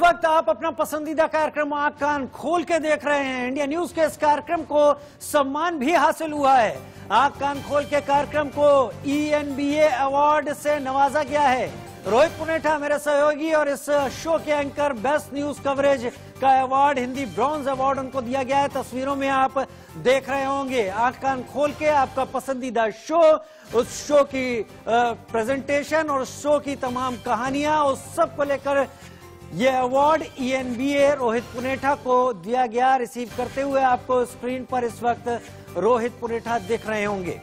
वक्त आप अपना पसंदीदा कार्यक्रम आँख कान खोल के देख रहे हैं। इंडिया न्यूज़ के इस कार्यक्रम को सम्मान भी हासिल हुआ है। आँख कान खोल के कार्यक्रम को ई अवार्ड से नवाजा गया है। रोहित पुनेठा मेरे सहयोगी और इस शो के एंकर बेस्ट न्यूज़ कवरेज का अवार्ड हिंदी ब्रॉन्ज अवार्ड उनको दिया गया है। तस्वीरों में आप देख रहे होंगे। आँख कान खोल के आपका पसंदीदा शो, उस शो की प्रेजेंटेशन और शो की तमाम कहानियाँ, उस सबको लेकर ये अवार्ड ईएनबीए रोहित पुनेठा को दिया गया। रिसीव करते हुए आपको स्क्रीन पर इस वक्त रोहित पुनेठा दिख रहे होंगे।